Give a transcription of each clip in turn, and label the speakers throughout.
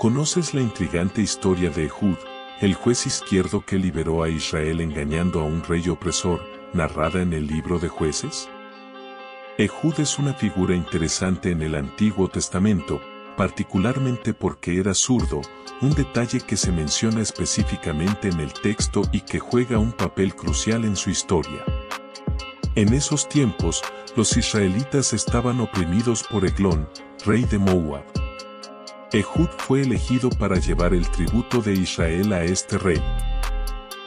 Speaker 1: ¿Conoces la intrigante historia de Ehud, el juez izquierdo que liberó a Israel engañando a un rey opresor, narrada en el libro de jueces? Ehud es una figura interesante en el Antiguo Testamento, particularmente porque era zurdo, un detalle que se menciona específicamente en el texto y que juega un papel crucial en su historia. En esos tiempos, los israelitas estaban oprimidos por Eglón, rey de Moab. Ehud fue elegido para llevar el tributo de Israel a este rey.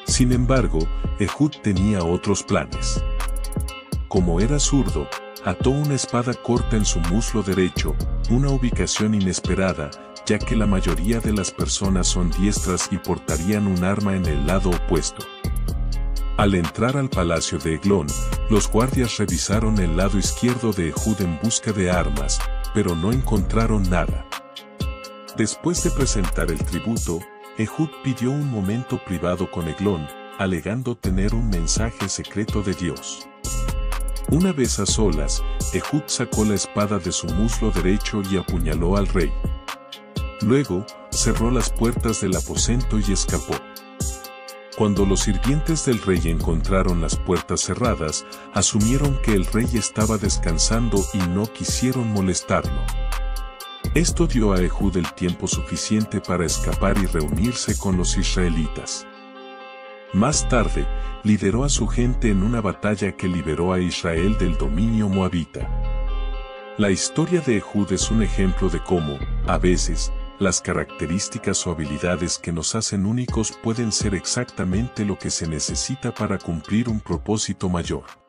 Speaker 1: Sin embargo, Ehud tenía otros planes. Como era zurdo, ató una espada corta en su muslo derecho, una ubicación inesperada, ya que la mayoría de las personas son diestras y portarían un arma en el lado opuesto. Al entrar al palacio de Eglón, los guardias revisaron el lado izquierdo de Ehud en busca de armas, pero no encontraron nada. Después de presentar el tributo, Ehud pidió un momento privado con Eglón, alegando tener un mensaje secreto de Dios. Una vez a solas, Ehud sacó la espada de su muslo derecho y apuñaló al rey. Luego, cerró las puertas del aposento y escapó. Cuando los sirvientes del rey encontraron las puertas cerradas, asumieron que el rey estaba descansando y no quisieron molestarlo. Esto dio a Ehud el tiempo suficiente para escapar y reunirse con los israelitas. Más tarde, lideró a su gente en una batalla que liberó a Israel del dominio moabita. La historia de Ehud es un ejemplo de cómo, a veces, las características o habilidades que nos hacen únicos pueden ser exactamente lo que se necesita para cumplir un propósito mayor.